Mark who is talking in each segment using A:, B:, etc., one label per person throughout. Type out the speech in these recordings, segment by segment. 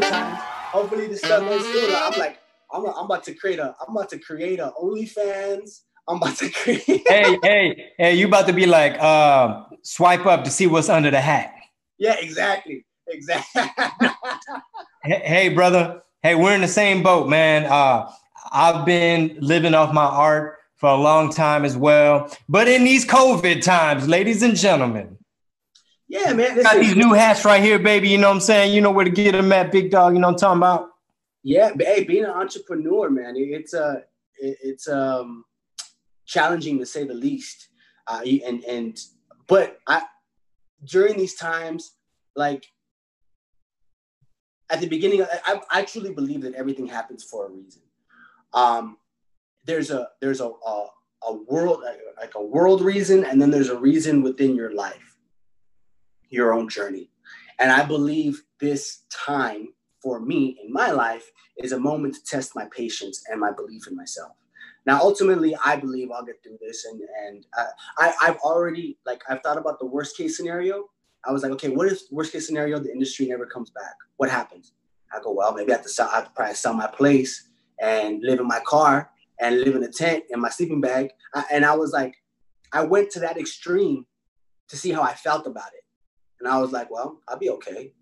A: stuff. And still, I'm like, I'm, I'm about to create a, I'm about to create a OnlyFans. I'm about to create.
B: hey, hey, hey! You about to be like, uh, swipe up to see what's under the hat.
A: Yeah, exactly, exactly.
B: hey, hey, brother. Hey, we're in the same boat, man. Uh, I've been living off my art for a long time as well. But in these COVID times, ladies and gentlemen,
A: yeah, man,
B: got these new hats right here, baby. You know what I'm saying? You know where to get them at, big dog. You know what I'm talking about?
A: Yeah, but hey, being an entrepreneur, man, it's a uh, it's um challenging to say the least. Uh, and and but I during these times, like at the beginning, I, I truly believe that everything happens for a reason. Um, there's a there's a, a, a world like a world reason, and then there's a reason within your life, your own journey. And I believe this time for me in my life is a moment to test my patience and my belief in myself. Now, ultimately, I believe I'll get through this, and and uh, I I've already like I've thought about the worst case scenario. I was like, okay, what if worst case scenario the industry never comes back? What happens? I go, well, maybe I have to sell. I have to probably sell my place and live in my car and live in a tent in my sleeping bag. And I was like, I went to that extreme to see how I felt about it, and I was like, well, I'll be okay.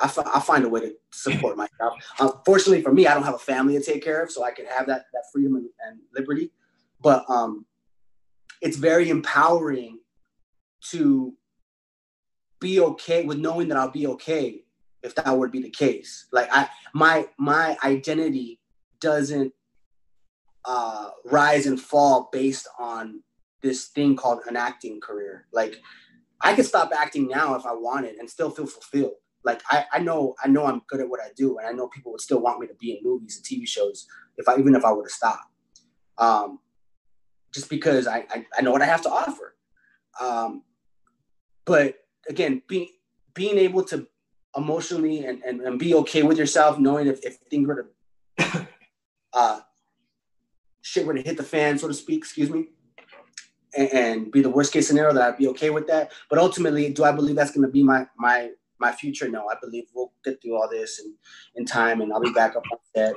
A: I, f- I find a way to support myself. Unfortunately for me, I don't have a family to take care of, so I can have that that freedom and, and liberty. But um, it's very empowering to be okay with knowing that I'll be okay if that would be the case. Like I, my my identity doesn't uh, rise and fall based on this thing called an acting career. Like I could stop acting now if I wanted and still feel fulfilled like I, I know I know I'm good at what I do, and I know people would still want me to be in movies and TV shows if I even if I were to stop, um, just because I, I, I know what I have to offer. Um, but again, being being able to emotionally and, and, and be okay with yourself, knowing if, if things were to uh, shit were to hit the fan, so to speak, excuse me, and, and be the worst case scenario, that I'd be okay with that. But ultimately, do I believe that's going to be my my my future, no. I believe we'll get through all this in, in time and I'll be back up on set